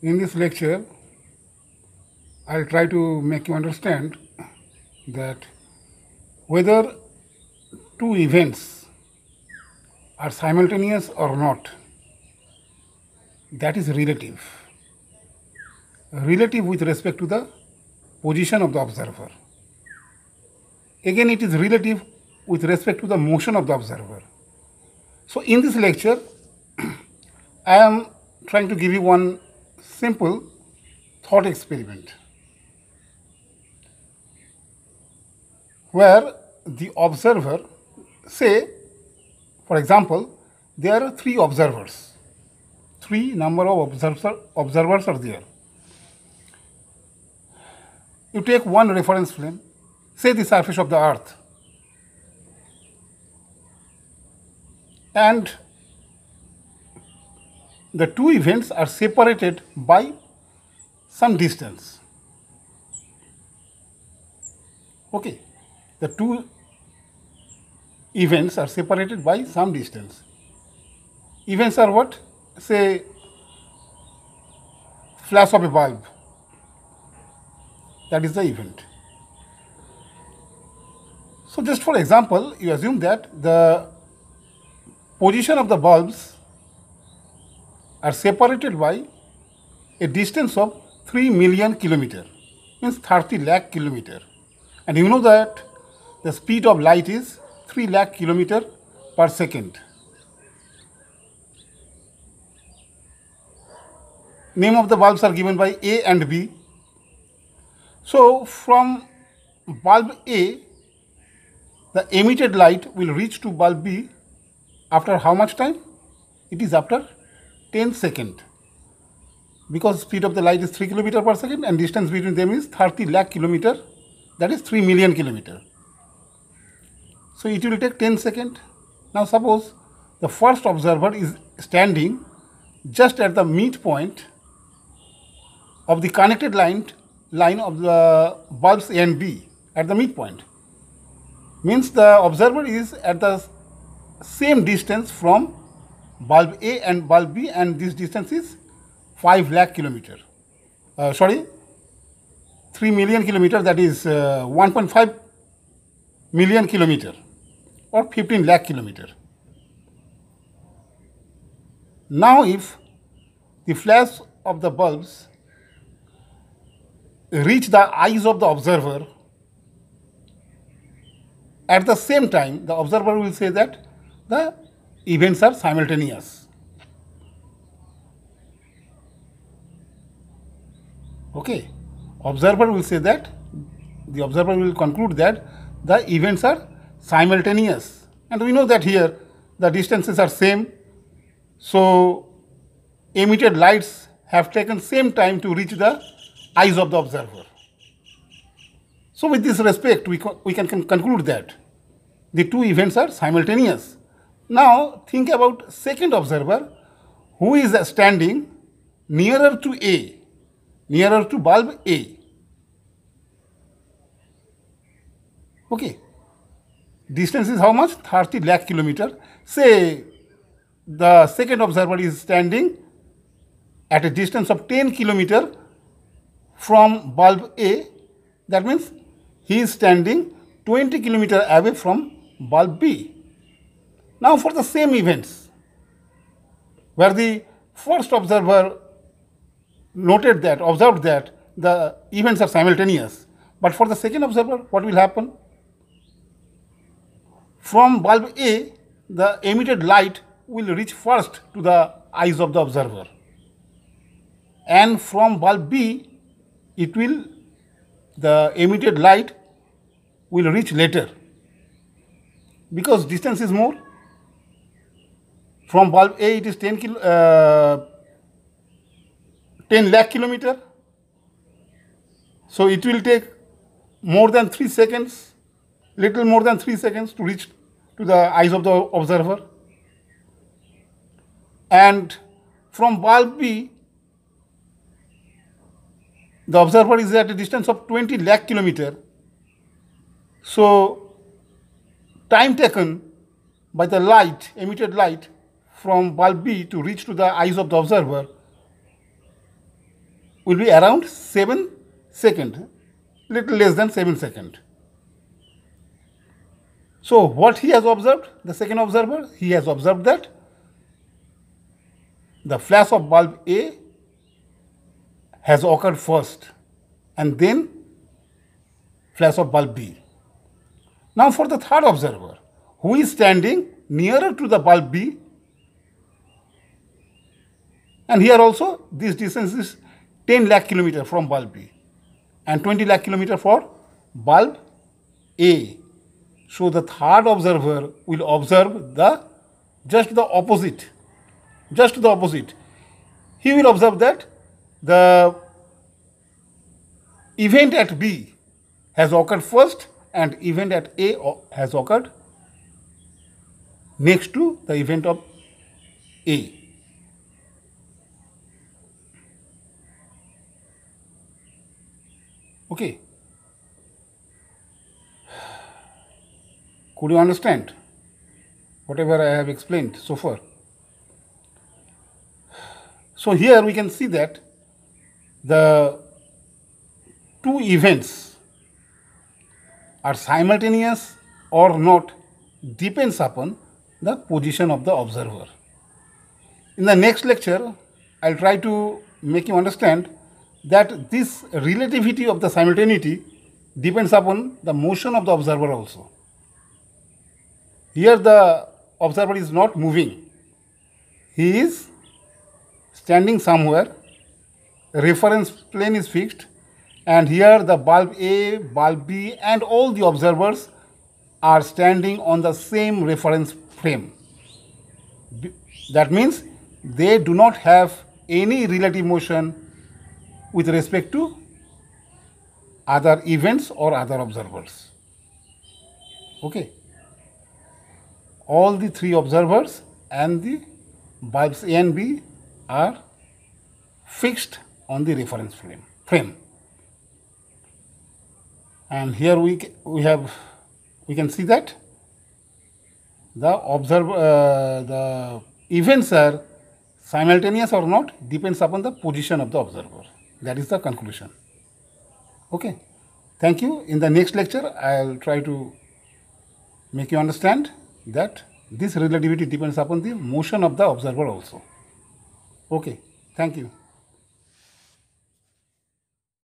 In this lecture, I'll try to make you understand that whether two events are simultaneous or not, that is relative. Relative with respect to the position of the observer. Again, it is relative with respect to the motion of the observer. So, in this lecture, I am trying to give you one simple thought experiment where the observer, say, for example, there are three observers, three number of observer, observers are there. You take one reference plane, say the surface of the earth, and the two events are separated by some distance. Okay, the two events are separated by some distance. Events are what? Say, flash of a bulb. That is the event. So, just for example, you assume that the position of the bulbs are separated by a distance of 3 million kilometer means 30 lakh kilometer. And you know that the speed of light is 3 lakh kilometer per second. Name of the bulbs are given by a and b. So from bulb a the emitted light will reach to bulb b after how much time? It is after 10 second because speed of the light is 3 kilometer per second and distance between them is 30 lakh kilometer that is 3 million kilometer. So it will take 10 second. Now suppose the first observer is standing just at the midpoint of the connected line line of the bulbs A and B at the midpoint means the observer is at the same distance from bulb A and bulb B and this distance is 5 lakh kilometer. Uh, sorry, 3 million kilometer that is uh, 1.5 million kilometer or 15 lakh kilometer. Now if the flash of the bulbs reach the eyes of the observer at the same time the observer will say that the events are simultaneous. Okay, observer will say that the observer will conclude that the events are simultaneous and we know that here the distances are same. So, emitted lights have taken same time to reach the eyes of the observer. So, with this respect we, we can conclude that the two events are simultaneous. Now think about second observer who is standing nearer to A, nearer to bulb A. Okay. Distance is how much? 30 lakh kilometer. Say the second observer is standing at a distance of 10 kilometer from bulb A. That means he is standing 20 kilometer away from bulb B. Now for the same events, where the first observer noted that, observed that the events are simultaneous, but for the second observer, what will happen? From bulb A, the emitted light will reach first to the eyes of the observer. And from bulb B, it will, the emitted light will reach later because distance is more from bulb A, it is 10, kilo, uh, 10 lakh kilometer. So it will take more than 3 seconds, little more than 3 seconds to reach to the eyes of the observer. And from bulb B, the observer is at a distance of 20 lakh kilometer. So time taken by the light, emitted light from bulb B to reach to the eyes of the observer will be around 7 second, little less than 7 second. So what he has observed, the second observer, he has observed that the flash of bulb A has occurred first and then flash of bulb B. Now for the third observer, who is standing nearer to the bulb B, and here also this distance is 10 lakh kilometer from bulb B and 20 lakh kilometer for bulb A. So the third observer will observe the just the opposite, just the opposite. He will observe that the event at B has occurred first and event at A has occurred next to the event of A. Okay. Could you understand whatever I have explained so far? So here we can see that the two events are simultaneous or not depends upon the position of the observer. In the next lecture, I'll try to make you understand that this relativity of the simultaneity depends upon the motion of the observer also. Here the observer is not moving. He is standing somewhere, reference plane is fixed and here the bulb A, bulb B and all the observers are standing on the same reference frame. That means they do not have any relative motion with respect to other events or other observers. Okay. All the three observers and the bulbs A and B are fixed on the reference frame. frame. And here we, we have we can see that the observe uh, the events are simultaneous or not depends upon the position of the observer that is the conclusion. Okay. Thank you. In the next lecture i'll try to make you understand that this relativity depends upon the motion of the observer also. Okay. Thank you